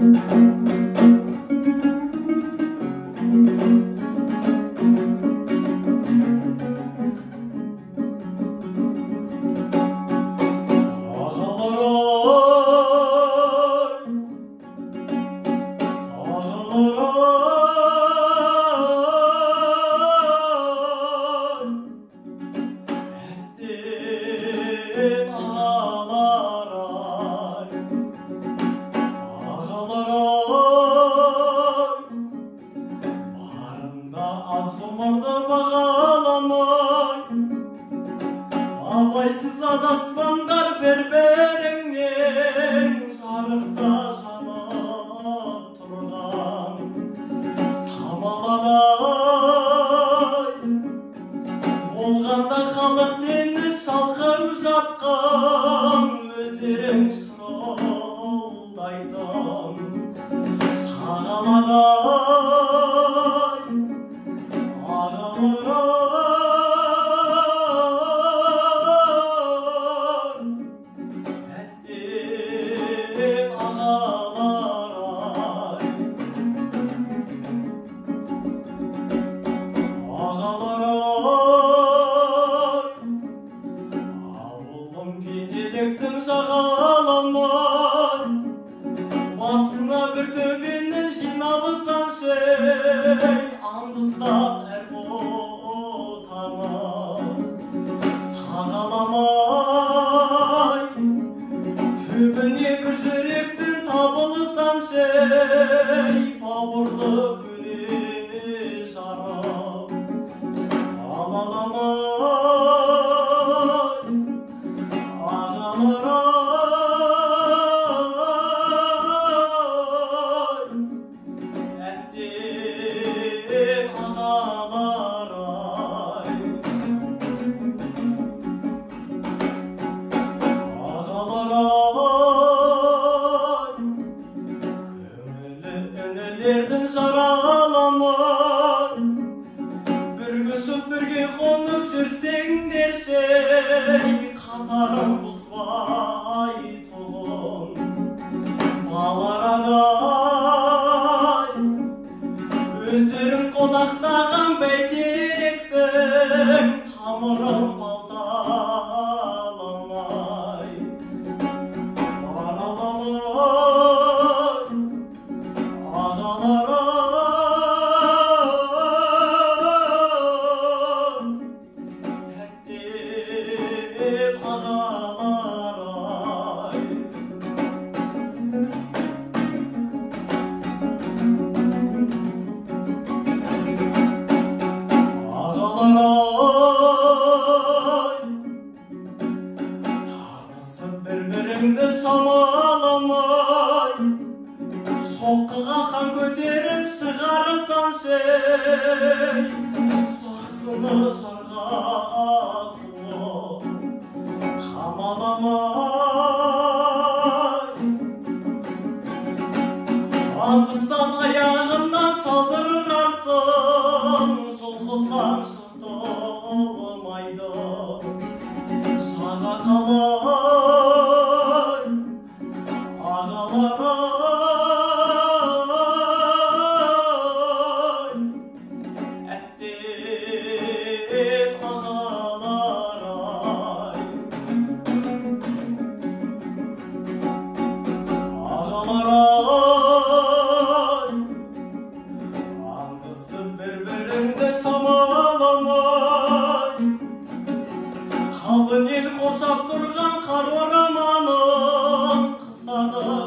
Música салсаң шей, андыздап әр бұтама сағаламай түбіне бір жүректің табылсаң жей бауырды аламан бірге ұшып бірге қонып жүрсеңдерші қатарын бұзбай тұғын бал арадай өздерің қонақтаған бәйтеректің тамырын балталамай араламай ағалар шоққыға қан көтеріп шығарсаңшы шей жақсыны жарға қамаламай. Аңғысаң аяғымнан шалдырарсың қоршап тұрған қар қысады